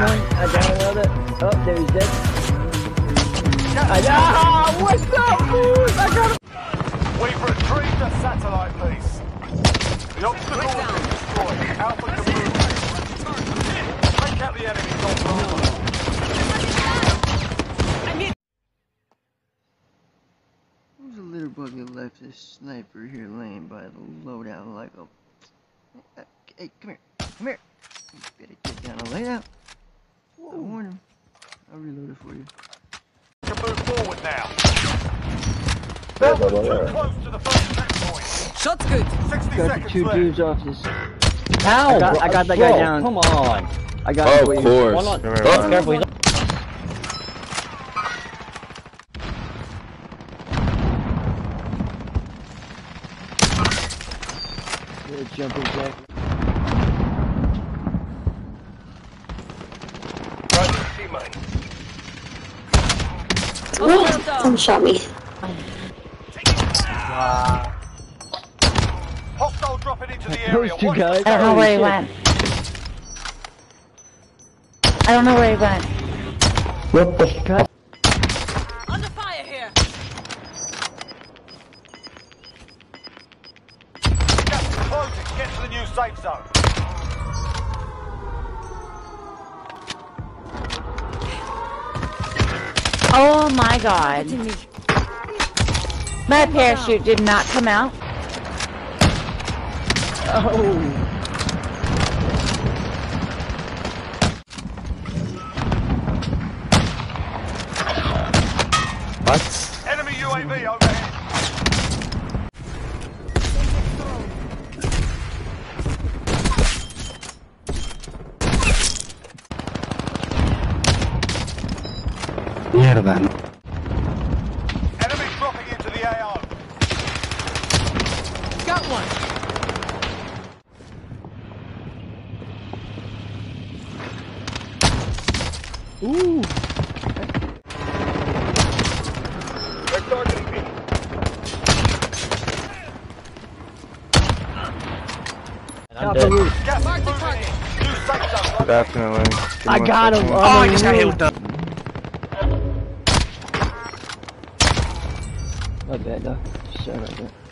I down another. Oh, there he's dead. Ah, what's up? I got him. We've retrieved a satellite piece. The obstacle has destroyed. Alpha can move. Take out the enemy, Dom. There's a little buggy left this sniper here laying by the loadout like a... Hey, come here. Come here. You better get down and lay down. I warned him. I'll reload it for you. Can move forward now. That was Too close to the first checkpoint. Shot's good. 60 Got the seconds two left. dudes off this. How? I got, I got that guy Bro, down. Come on. I got him Oh, for of you. course. Hold on. Oh. Careful. He's jumping jack. Right, teammate. Hostile down. Someone shot me. Hostile dropping into the area. Those two guys. I don't know where he went. I don't know where he went. What the fuck? Under fire here. gas is closing. Get to the new safe zone. Oh my god. My parachute did not come out. Oh. What? Enemy UAV overhead. Mierda. Enemy dropping into the AO. Got one. Ooh. They're targeting me. I'm dead. of roof. Gas Mark is the moving target. in. New safe zone. located. Definitely. I got him. Oh, oh I just got hit with the. My bad, though. Sorry about that.